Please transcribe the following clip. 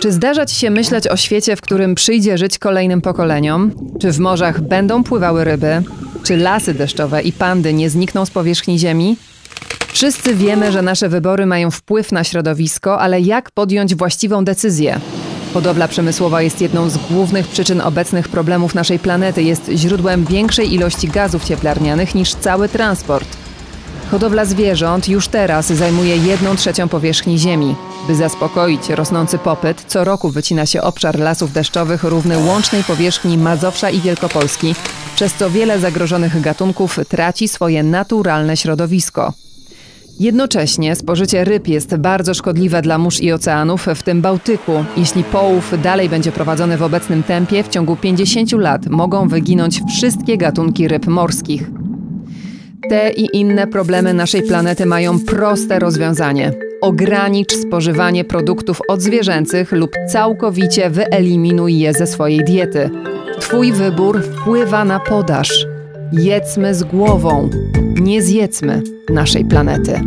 Czy zdarza ci się myśleć o świecie, w którym przyjdzie żyć kolejnym pokoleniom? Czy w morzach będą pływały ryby? Czy lasy deszczowe i pandy nie znikną z powierzchni Ziemi? Wszyscy wiemy, że nasze wybory mają wpływ na środowisko, ale jak podjąć właściwą decyzję? Hodowla przemysłowa jest jedną z głównych przyczyn obecnych problemów naszej planety. Jest źródłem większej ilości gazów cieplarnianych niż cały transport. Hodowla zwierząt już teraz zajmuje jedną trzecią powierzchni Ziemi. By zaspokoić rosnący popyt, co roku wycina się obszar lasów deszczowych równy łącznej powierzchni Mazowsza i Wielkopolski, przez co wiele zagrożonych gatunków traci swoje naturalne środowisko. Jednocześnie spożycie ryb jest bardzo szkodliwe dla mórz i oceanów, w tym Bałtyku. Jeśli połów dalej będzie prowadzony w obecnym tempie, w ciągu 50 lat mogą wyginąć wszystkie gatunki ryb morskich. Te i inne problemy naszej planety mają proste rozwiązanie. Ogranicz spożywanie produktów odzwierzęcych lub całkowicie wyeliminuj je ze swojej diety. Twój wybór wpływa na podaż. Jedzmy z głową, nie zjedzmy naszej planety.